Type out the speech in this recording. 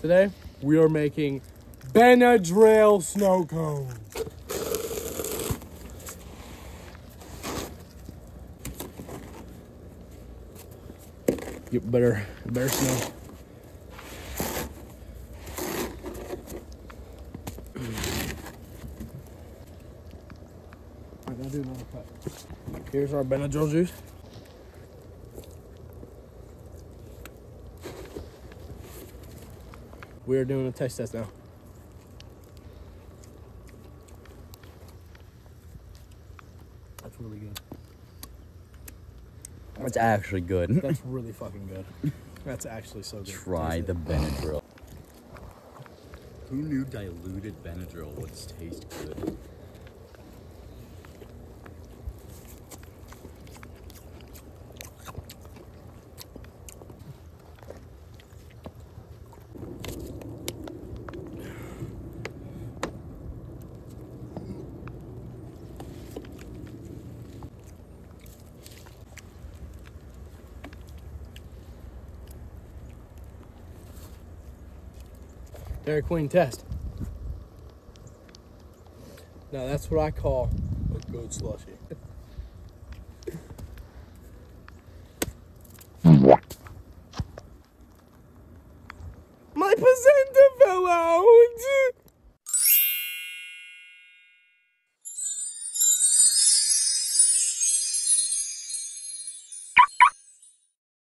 Today, we are making Benadryl snow cones. Get better, better snow. Here's our Benadryl juice. We are doing a taste test now. That's really good. That's actually good. That's really fucking good. That's actually so good. Try the. Benadryl. Who knew diluted Benadryl would taste good? Dairy Queen test. Now that's what I call a good slushy. My placenta fell out!